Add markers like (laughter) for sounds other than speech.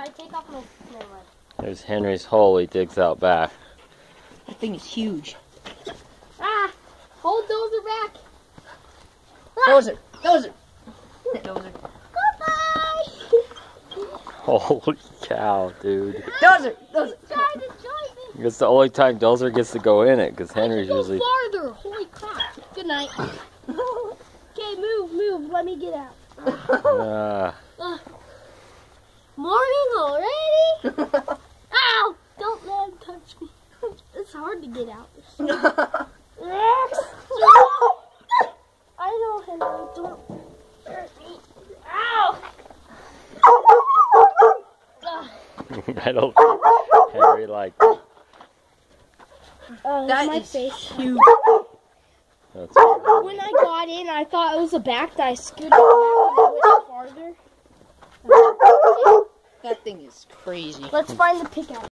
Should I take off my... Never. There's Henry's hole he digs out back. That thing is huge. Ah! Hold Dozer back! Dozer, dozer, dozer, Goodbye! (laughs) Holy cow, dude. dozer, dozer. Try to join me! It's the only time Dozer gets to go in it, because Henry's Go usually... farther! Holy crap! Good night. (laughs) okay, move, move. Let me get out. Ah, Morning already? (laughs) Ow! Don't let him touch me. It's hard to get out. (laughs) I know, Henry. Don't hurt me. Ow! (laughs) I don't think Henry like Uh, That my is face. huge. that's When I got in, I thought it was a back that I scooted back and it went farther. That thing is crazy. Let's find the pickaxe.